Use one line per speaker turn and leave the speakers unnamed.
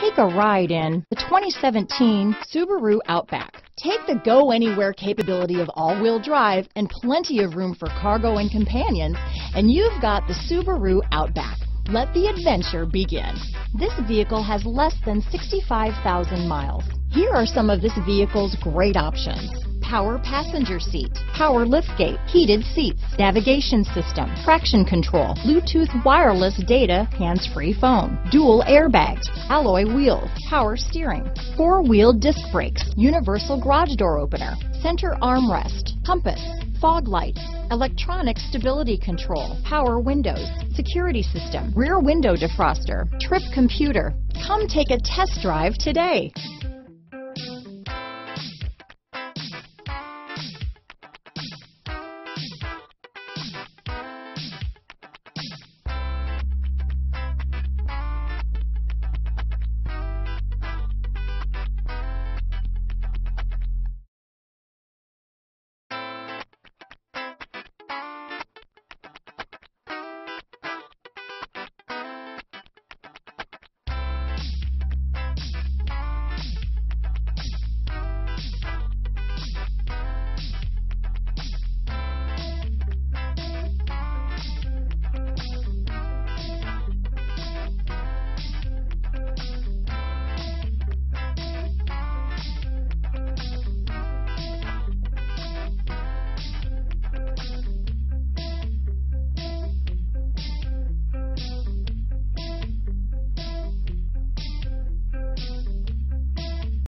Take a ride in the 2017 Subaru Outback.
Take the go anywhere capability of all-wheel drive and plenty of room for cargo and companions, and you've got the Subaru Outback. Let the adventure begin.
This vehicle has less than 65,000 miles.
Here are some of this vehicle's great options.
Power passenger seat, power liftgate, heated seats, navigation system, traction control, Bluetooth wireless data, hands-free phone, dual airbags, alloy wheels, power steering, four-wheel disc brakes, universal garage door opener, center armrest, compass, fog lights, electronic stability control, power windows, security system, rear window defroster, trip computer.
Come take a test drive today.